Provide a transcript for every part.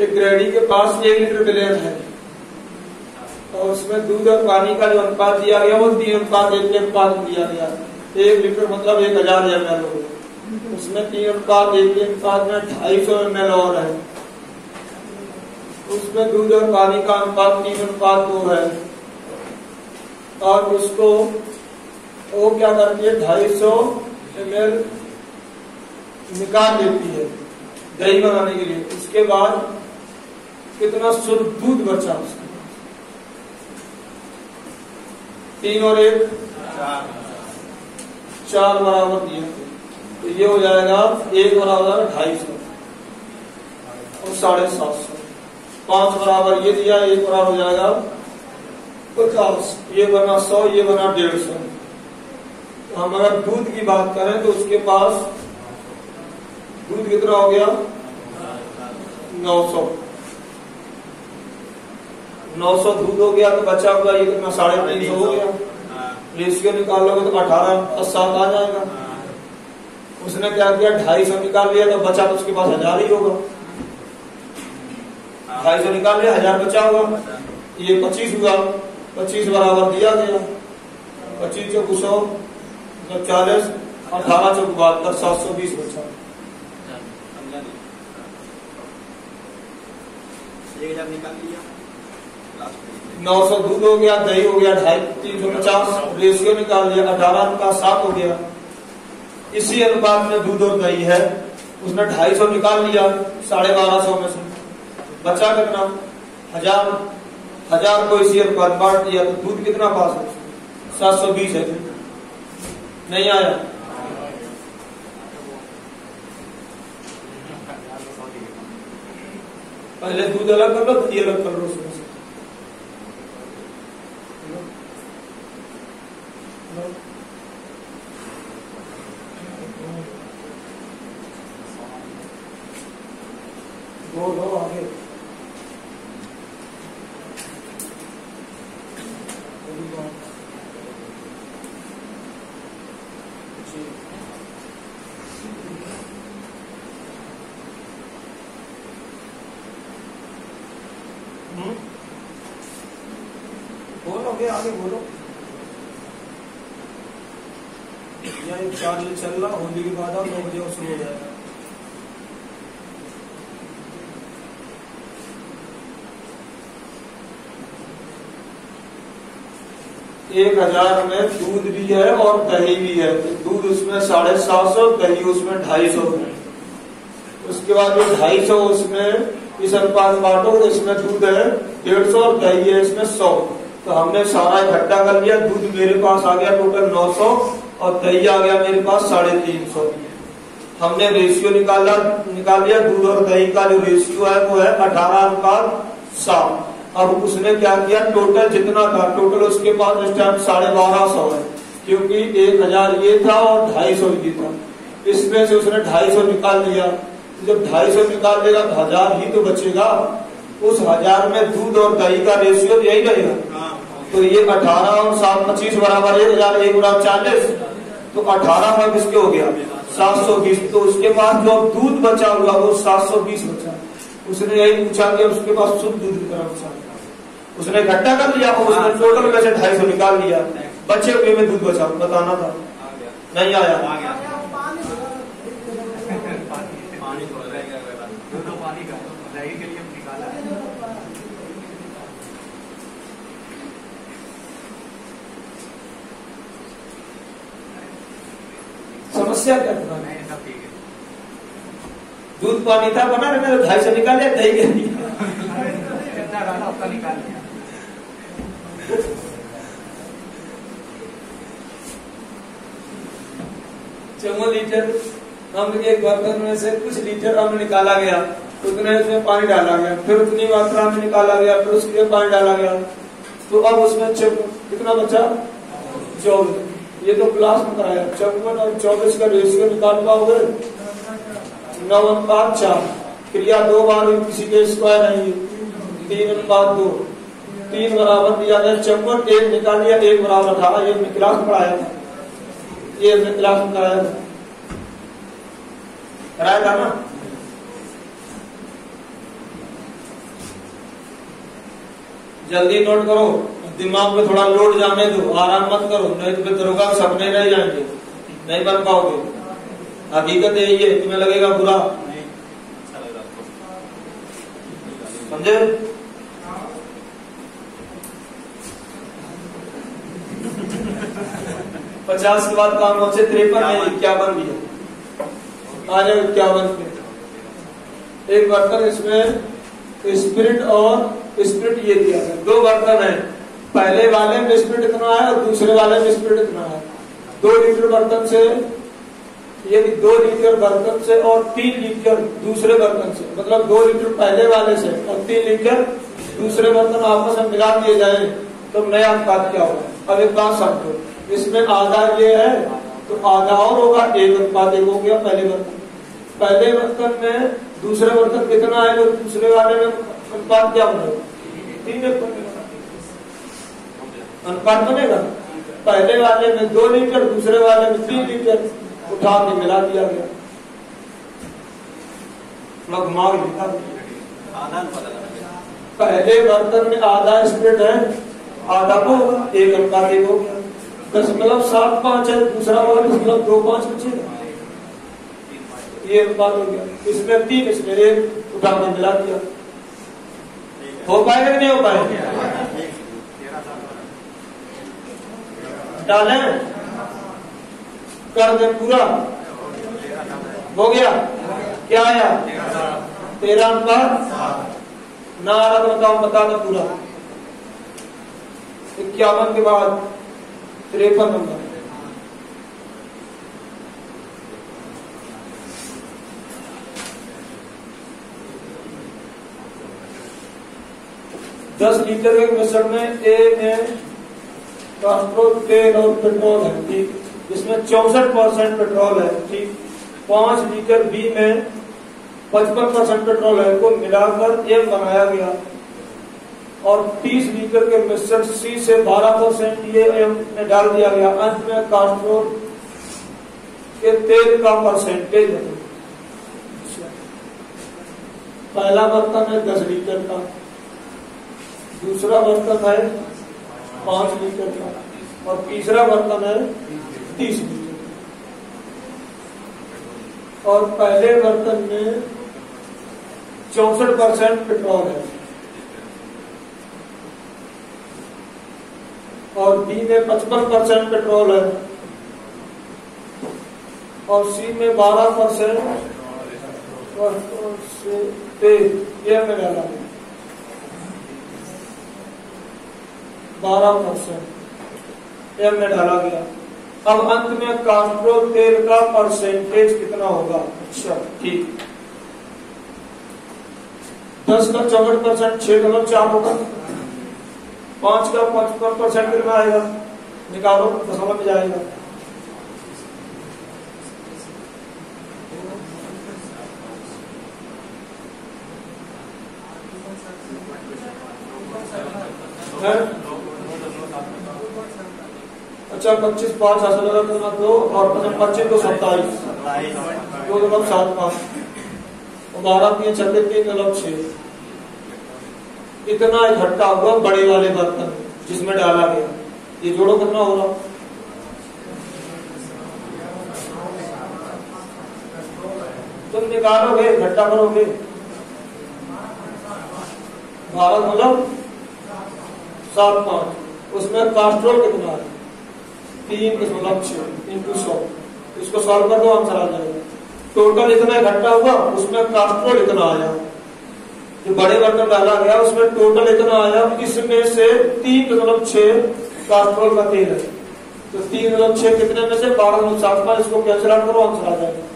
एक ग्रेडी के पास एक लीटर विलेन है। और उसमें दूध और पानी का जो अनुपात दिया गया, वो तीन अनुपात, एक अनुपात दिया गया। एक लीटर मतलब एक हज़ार एम एल उसमें तीन अनुपात, एक अनुपात में ढाई सौ एम एल और है। उसमें दूध और पानी का अनुपात तीन अनुपात दो है। और उसको वो क्या करती है? ढाई सौ एम एल निकाल लेती है, दही बनाने के लिए। उसके बाद कितना शुद्ध दूध बचा उसके तीन और एक। चार। बराबर दिए। तो ये हो जाएगा एक बराबर ढाई सौ। और साढ़े सात सौ। पाँच बराबर ये दिया एक बराबर हो जाएगा पचास। ये बना सौ ये बना डेढ़ सौ। तो हम अगर दूध की बात करें तो उसके पास दूध कितना हो गया? नौ सौ। नौ सौ दूध हो गया तो बचा हुआ ये कितना साढ़े तीन सौ हो गया। रेशियो निकाल लोगे तो अठारह सात आ जाएगा। उसने क्या किया ढाई सौ निकाल लिया तो बचा तो उसके पास हज़ार ही होगा। ढाई सौ निकाल लिया हज़ार बचा होगा ये पच्चीस हुआ पच्चीस बराबर दिया गया। पच्चीस चौक सौ मतलब चालीस अठारह चौक बहत्तर सात सौ बीस बचा। नौ सौ दूध हो गया, दही हो गया, ढाई, तीन सौ पचास रेशियो निकाल लिया? अठारह का सात हो गया। इसी अनुपात में दूध और दही है। उसने ढाई सौ निकाल लिया, साढ़े बारह सौ में से। बचा कितना? हज़ार हज़ार को इसी अनुपात बांट दिया तो दूध कितना पास है? सात सौ बीस है। नहीं आया। पहले दूध अलग कर लो, दही अलग कर लो उसमें। से दो दो आगे जी हम्म? बोलोगे आगे बोलो या एक चार्ज चल रहा होली के बाद नौ बजे और शुरू हो जाएगा एक हज़ार में दूध भी है और दही भी है। दूध उसमें साढ़े सात सौ, दही उसमें ढाई सौ उसके बाद जो ढाई सौ उसमें इस अनुपात बांटो इसमें दूध है डेढ़ सौ और दही है इसमें सौ। तो हमने सारा इकट्ठा कर लिया, दूध मेरे पास आ गया टोटल नौ सौ। और दही आ गया मेरे पास साढ़े तीन सौ हमने रेशियो निकाला निकाल लिया दूध और दही का जो रेशियो है वो है अठारह अनुपात सात। अब उसने क्या किया? टोटल जितना था टोटल उसके पास इस टाइम साढ़े बारह सौ है क्योंकि एक हज़ार ये था और ढाई सौ ये था। इसमें से उसने ढाई सौ निकाल लिया। जब ढाई सौ निकाल देगा तो हज़ार ही तो बचेगा। उस हज़ार में दूध और दही का रेशियो तो यही रहेगा। तो ये अठारह और सात पच्चीस बराबर एक हज़ार एक बराबर चालीस तो अठारह भाग किसके हो गया? सात सौ बीस। तो उसके बाद जो दूध बचा हुआ, वो सात सौ बीस बचा। उसने यही पूछा कि उसके पास शुद्ध दूध कितना बचा उसने इकट्ठा कर लिया, और उसने टोटल में से ढाई सौ निकाल लिया। बचे हुए में दूध बचा। बताना था। नहीं आया। समस्या क्या था दूध पानी था, बना तो ढाई सौ निकाल लिया दही के चौवन लीटर अम्ल एक बर्तन में से कुछ लीटर अम्ल निकाला गया उतने उसमें पानी डाला गया, फिर उतनी मात्रा में निकाला गया, फिर उसके पानी डाला गया। तो अब उसमें कितना बचा? चौबीस ये तो क्लास में कराया चौवन और चौबीस का रेशियो निकाल पाओगे नौ अनुपात चार क्रिया दो बार हुई, किसी के स्क्वायर है ये तीन अनुपात दो। तीन बराबर दिया गया चौवन एक निकाल लिया एक बराबर अठारह ये क्लास में पढ़ाया था ये क्लास में कराया था कराया था ना जल्दी नोट करो। दिमाग में थोड़ा लोड जाने दो, आराम मत करो, नहीं तो फिर दरोगा सपने रह जाएँगे। नहीं बन पाओगे। हकीकत यही है, तुम्हें लगेगा बुरा। समझे? पचास के बाद काम पहुँचे तिरपन में इक्यावन भी है। आ जाओ, इक्यावन पे। एक बर्तन इसमें स्पिरिट और स्पिरिट ये दिया है दो बर्तन है। पहले वाले में स्पिरिट इतना है और दूसरे वाले में स्पिरिट इतना है। दो लीटर बर्तन से यदि दो लीटर बर्तन से और तीन लीटर दूसरे बर्तन से। मतलब दो लीटर पहले वाले से और तीन लीटर दूसरे बर्तन आपस में मिला दिए जाए तो नया अनुपात क्या होगा? अब एक बात समझो, इसमें आधा ये है तो आधा और होगा, एक अनुपात एक हो गया पहले बर्तन। पहले बर्तन में दूसरे बर्तन कितना है तो दूसरे वाले में अनुपात क्या होगा? तीन अनुपात बनेगा। पहले वाले में दो लीटर, दूसरे वाले में तीन लीटर उठा के मिला दिया गया। पहले बर्तन में आधा स्प्रेड है, आधा को एक अनुपात एक हो गया। दशमलव सात पाँच है, दूसरा वाला दशमलव दो पाँच बचेगा ये अनुपात हो गया। इसमें तीन इसमें एक उठा के मिला दिया। हो पाएगा नहीं हो पाएगा? डालें। कर दे पूरा। हो गया? क्या आया? तेरह अनुपात ना तो बताओ बता दो पूरा। इक्यावन के बाद तिरपन नंबर। दस लीटर के मिश्रण में ए में ट्रांसपोर्ट तेल और पेट्रोल है, ठीक? इसमें चौसठ परसेंट पेट्रोल है, ठीक? पाँच लीटर बी में पचपन परसेंट पेट्रोल है, को मिलाकर एम बनाया गया। और 30 लीटर के मिश्रण सी से 12 परसेंट ये एम में डाल दिया गया। अंत में कास्ट्रोल के तेल का परसेंटेज है। पहला बर्तन है 10 लीटर का। दूसरा बर्तन है पाँच लीटर का और तीसरा बर्तन है तीस लीटर और पहले बर्तन में चौसठ परसेंट पेट्रोल है। और बी में पचपन परसेंट पेट्रोल है। और सी में बारह परसेंट। और तेल ये में डाला बारह परसेंट। एम में डाला गया। अब अंत में कास्ट्रोल तेल का परसेंटेज कितना होगा? अच्छा ठीक। दस का चौवन परसेंट, छह का चार होगा। पाँच का पचपन परसेंट कितना आएगा? निकालो दशमलव में जाएगा है? अच्छा पच्चीस, पाँच ऐसा लगा करना दो और पच्चीस दो सत्ताईस। दो दशमलव सात, पाँच। बारह तीन छब्बीस तीन दशमलव छह। इतना इकट्ठा हुआ बड़े वाले बर्तन जिसमें डाला गया। ये जोड़ो कितना हो रहा? तुम निकालोगे, इकट्ठा करोगे? बारह दशमलव सात, पाँच। उसमें कास्ट्रोल कितना है? तीन दशमलव छह इंटू सौ इसको सॉल्व कर दो आंसर आ जाएगा। टोटल इतना इकट्ठा हुआ, उसमें कास्ट्रोल इतना आया। जो बड़े बर्तन डाला गया, उसमें टोटल इतना आया, इसमें से तीन दशमलव छह कास्ट्रोल का तेल है। तो तीन दशमलव छह कितने में से बारह दशमलव सात पाँच इसको कैंसिल आउट करो आंसर आ जाएगा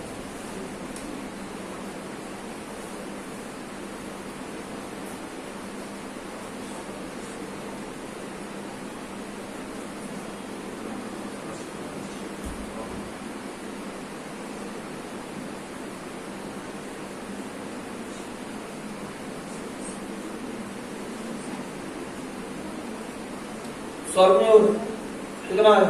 सॉल्व नहीं हो कितना है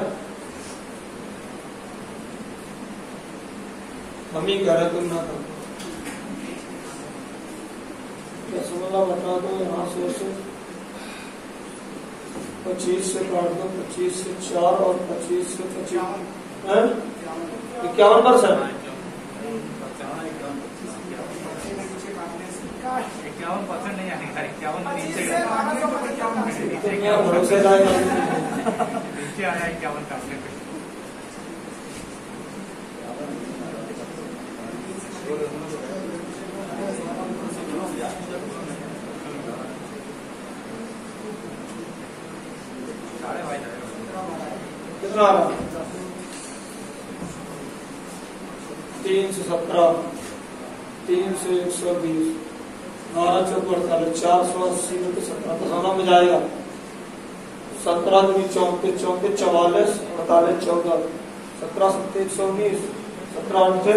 हम ही कह रहे तुम ना करो। क्या समझा बता दो यहाँ से पच्चीस से काट दो पच्चीस से चार और पच्चीस से पच्चीस इक्यावन परसेंट। इक्यावन परसेंट नहीं आएगा इक्यावन भरोसे नीचे आया इक्यावन आएगा। कितना? तीन सौ सत्रह। तीन सौ एक सौ बीस। बारह चौक चार सौ अस्सी में सत्रह दसाना में जाएगा सत्रह दूनी चौंतीस चौंतीस चौवालीस अड़तालीस चौदह सत्रह सत्तर एक सौ उन्नीस सत्रह अंठे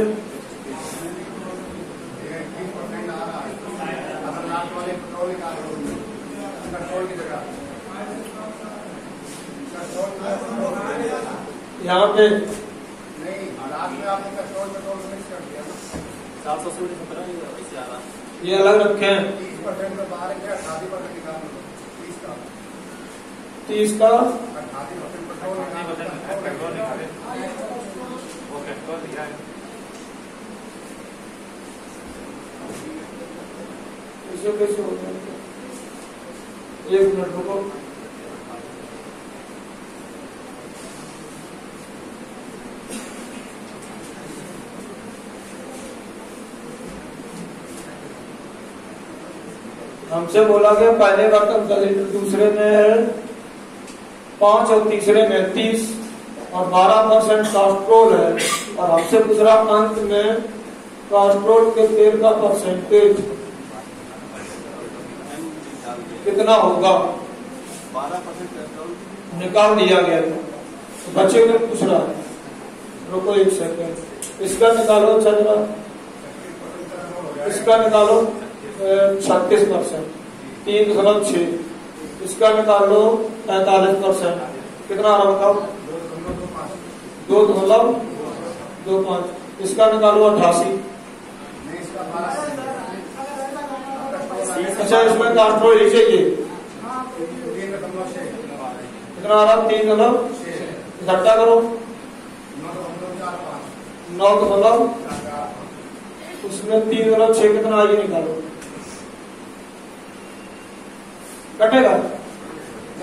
यहाँ पे ये अलग रखे हैं। तीस का। इसे कैसे एक मिनट रुको। हमसे बोला गया पहले का दूसरे में। पाँच और तीसरे में तीस और बारह परसेंट कास्ट्रोल है। और हमसे दूसरा अंत में कास्ट्रोल के तेल का परसेंटेज कितना होगा? परसेंट निकाल दिया गया था। तो बच्चे ने पूछ रहा रुको एक सेकंड इसका निकालो चंद्रा। इसका निकालो छत्तीस परसेंट। तीन दशमलव छह। इसका निकालो पैंतालीस परसेंट। कितना आ रहा बताओ दो दशमलव दो पाँच। इसका निकालो अट्ठासी। अच्छा इसमें कास्ट्रोल ही चाहिए। कितना आ रहा? तीन दशमलव इकट्ठा करो। नौ दशमलव उसमें तीन दशमलव छह कितना आइए निकालो। कटेगा?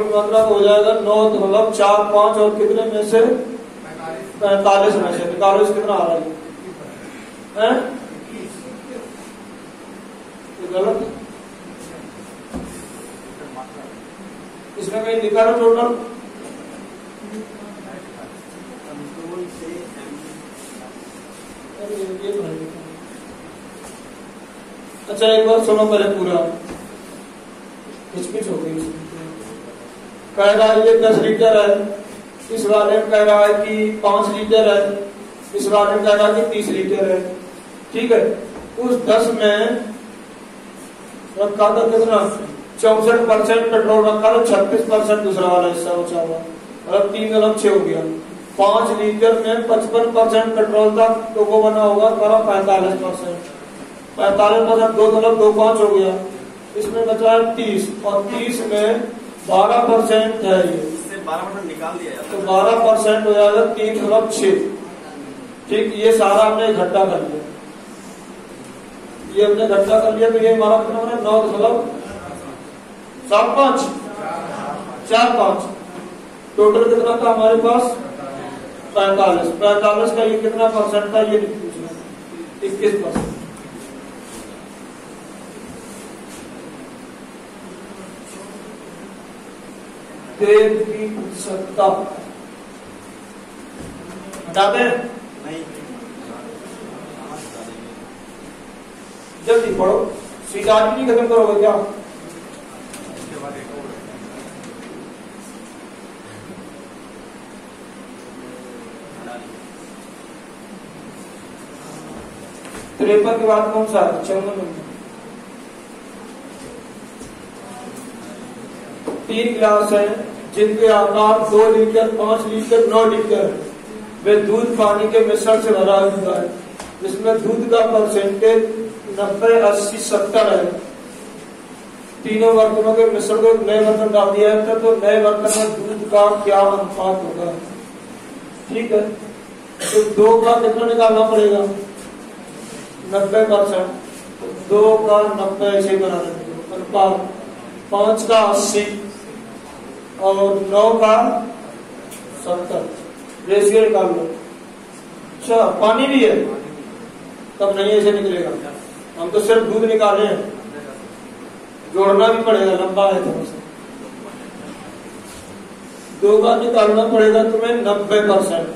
की मात्रा हो जाएगा, नौ दशमलव चार, पाँच, और कितने में से? पैंतालीस में से। निकालो इस कितना आ रहा है? गलत इसमें कहीं है टोटल? तो। अच्छा एक बार सुनो पहले पूरा। हिचकिच हो गई। कह रहा है ये दस लीटर है। इस वाले में कह रहा है कि पाँच लीटर है। इस वाले में कह रहा है कि तीस लीटर है। ठीक है? उस दस में रखा था कितना? चौसठ परसेंट पेट्रोल रखा था, छत्तीस परसेंट दूसरा वाला हिस्सा बचा हुआ। मतलब तीन दशमलव छह हो गया। पाँच लीटर में पचपन परसेंट पेट्रोल था तो वो बना होगा, करा पैंतालीस परसेंट। पैंतालीस परसेंट दो दशमलव दो पाँच हो गया। इसमें बचा है तीस। और तीस में बारह परसेंट है ये। बारह परसेंट निकाल दिया तो बारह परसेंट हो जाएगा तीन दशमलव छह। ठीक ये सारा हमने इकट्ठा कर लिया। ये हमने इकट्ठा कर लिया तो ये हमारा कितना बना नौ दशमलव सात पाँच। चार पाँच। टोटल कितना था हमारे पास? पैंतालीस। पैंतालीस का ये कितना परसेंट था? ये पूछना। इक्कीस परसेंट देव की सत्ता किताबें जल्दी पढ़ो। स्वीकार भी नहीं खत्म करोगे क्या? त्रेपन के बाद कौन सा चौवन तीन गिलास है, जिनके आकार दो लीटर, पाँच लीटर, नौ लीटर वे दूध पानी के मिश्रण से भरा हुआ है। जिसमें दूध का परसेंटेज नब्बे, अस्सी, सत्तर है। तीनों बर्तनों के मिश्रण को नए बर्तन डाल दिया जाता तो नए बर्तन में दूध का क्या अनुपात होगा? ठीक है। तो दो का कितना निकालना पड़ेगा? नब्बे परसेंट। दो का नब्बे ऐसे बना देंगे। अनुपात पाँच का अस्सी। और नौ का सत्तर रेशियो निकाल लो अच्छा पानी भी है। तब नहीं ऐसे निकलेगा। हम तो सिर्फ़ दूध निकाले हैं। जोड़ना भी पड़ेगा, लंबा है सा दो का निकालना पड़ेगा तुम्हें नब्बे परसेंट।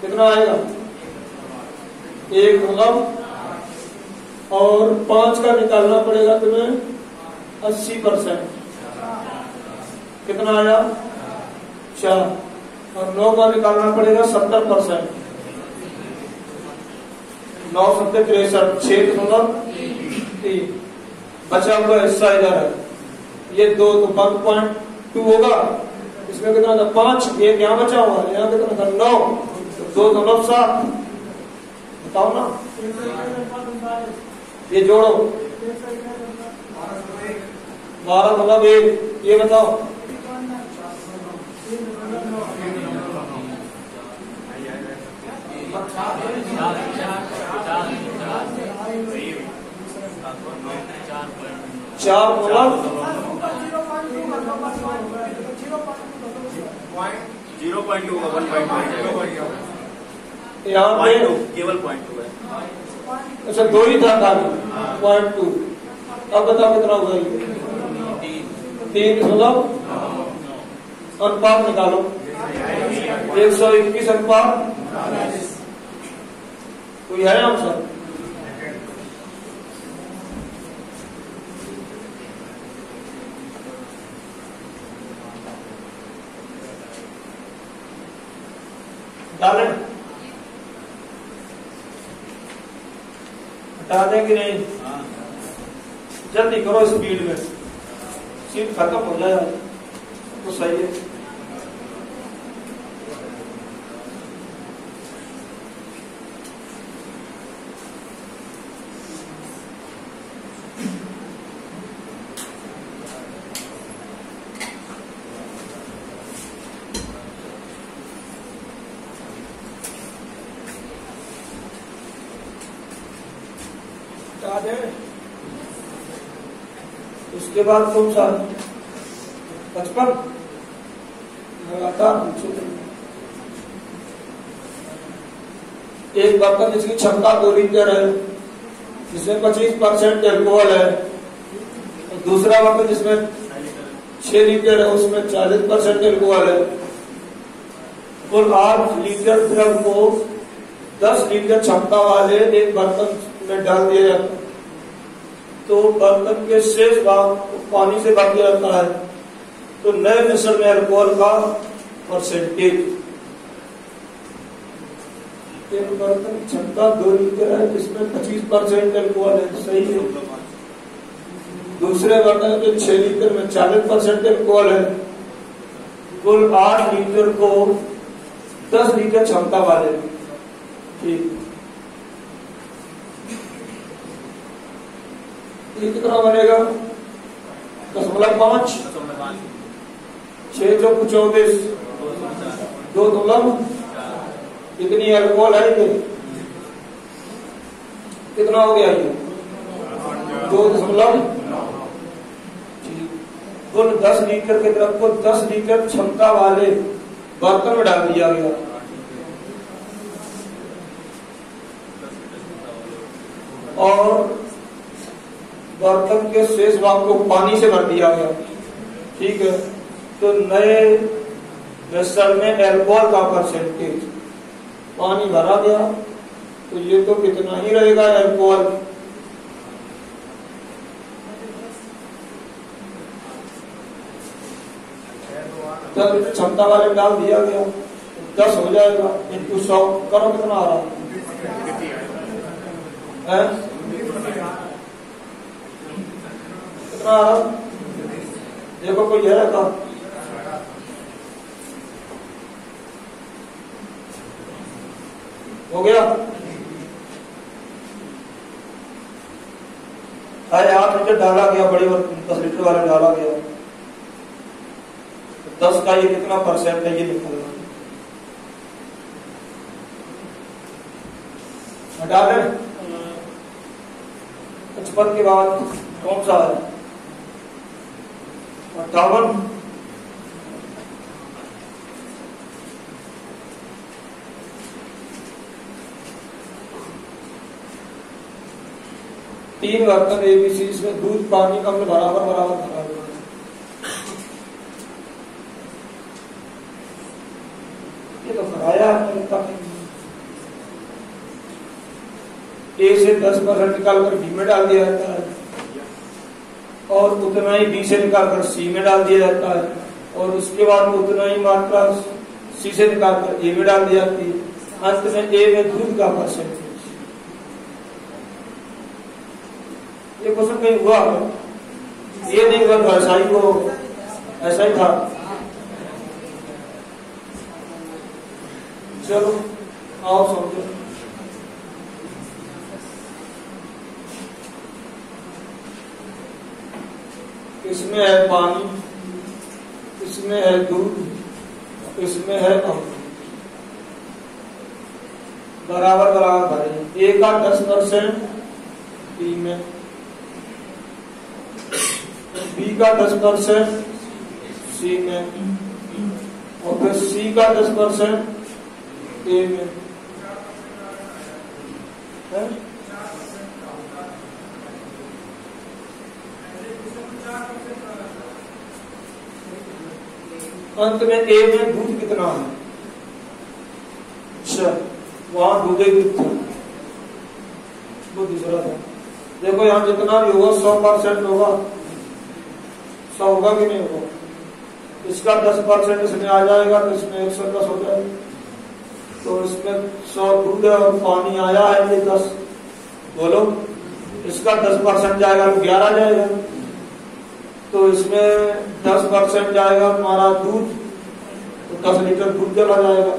कितना आएगा? एक मतलब और पाँच का निकालना पड़ेगा तुम्हें अस्सी परसेंट। कितना आया? चार। और नौ का निकालना पड़ेगा सत्तर परसेंट। नौ सत्तर तिरसठ, छह मतलब तीन। बचा हुआ हिस्सा इधर है। ये दो तो वन पॉइंट टू होगा। इसमें कितना था? पाँच। एक यहाँ बचा हुआ? है यहाँ कितना था? नौ। दो मतलब सात। बताओ ना। ये जोड़ो। बारह मतलब एक। ये बताओ। चार zero point two one point यहाँ पे केवल पॉइंट टू है अच्छा दो ही था खाली। पॉइंट टू अब बताओ कितना हुआ ये? तीन। मतलब अनुपात निकालो। एक सौ इक्कीस अनुपात। कोई है आंसर डालें हटा दें। कि नहीं? जल्दी करो स्पीड में। सीट खत्म हो जाए। तो सही है। हटा दें उसके बाद कौन सा? पचपन लगातार एक बर्तन जिसकी क्षमता दो लीटर है जिसमें पच्चीस परसेंट एल्कोहल है, और दूसरा बर्तन जिसमें छह लीटर है, उसमें चालीस परसेंट एल्कोहल है। कुल आठ लीटर द्रव को दस लीटर क्षमता वाले एक बर्तन में डाल दिया जाता है। तो बर्तन के शेष भाग पानी से दिया जाता है। तो नए मिश्रण में अल्कोहल का परसेंटेज एक बर्तन क्षमता दो लीटर है, जिसमें 25 परसेंट अल्कोहल है। सही है। दूसरे बर्तन के छह लीटर में 40 परसेंट अल्कोहल है। कुल आठ लीटर को 10 लीटर क्षमता वाले। ठीक। ये कितना बनेगा? दशमलव पाँच। छह सौ चौबीस दो दशमलव कितनी अल्कोहल है ये? कितना हो गया ये? दो दशमलव। कुल दस लीटर के द्रव को दस लीटर क्षमता वाले बर्तन में डाल दिया गया। और बर्तन के शेष भाग को पानी से भर दिया गया। ठीक है? तो नए मिश्रण में एल्कोहल का परसेंटेज पानी भरा गया। तो ये तो कितना ही रहेगा एल्कोहल क्षमता वाले डाल दिया गया। दस हो जाएगा। इंटू सौ करो कितना आ रहा है है कितना आ रहा देखो, कोई है का हो गया? अरे आठ लीटर डाला गया, बड़ी दस लीटर वाला डाला गया। दस का ये कितना परसेंट है, ये निकलना दें। पचपन के बाद कौन सा है? अट्ठावन तीन बर्तन एबीसी इसमें दूध, पानी का हमने बराबर बराबर भरा हुआ ये तो भराया ए से दस परसेंट निकाल कर बी में डाल दिया जाता है। और उतना ही बी से निकाल कर सी में डाल दिया जाता है। और उसके बाद उतना ही मात्रा सी से निकालकर ए में डाल दी जाती है। अंत में ए में दूध का परसेंटेज ये क्वेश्चन कहीं हुआ ये नहीं हुआ तो ऐसा ही वो ऐसा ही था। चलो, आओ समझो। इसमें है पानी, इसमें है दूध, इसमें है बराबर बराबर भरे। ए का दस परसेंट बी में। बी का दस परसेंट सी में। और फिर सी का दस परसेंट ए में। है? अंत में ए में दूध कितना है? अच्छा वहाँ दूध था। वो दूसरा था। देखो, यहाँ जितना भी होगा सौ परसेंट होगा। सौ होगा कि नहीं होगा? इसका दस परसेंट इसमें आ जाएगा तो इसमें एक सौ दस हो जाएगा। तो इसमें सौ दूध और पानी आया है, ये दस। बोलो, इसका दस परसेंट जाएगा तो ग्यारह जाएगा। तो इसमें दस परसेंट जाएगा तुम्हारा दूध तो दस लीटर दूध चला जाएगा।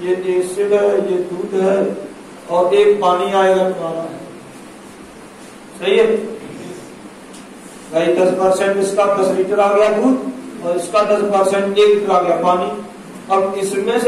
ये एसिड है, ये दूध है, और एक पानी आएगा तुम्हारा। सही है? भाई, दस परसेंट इसका दस लीटर आ गया दूध, और इसका दस परसेंट एक लीटर आ गया पानी। अब इसमें से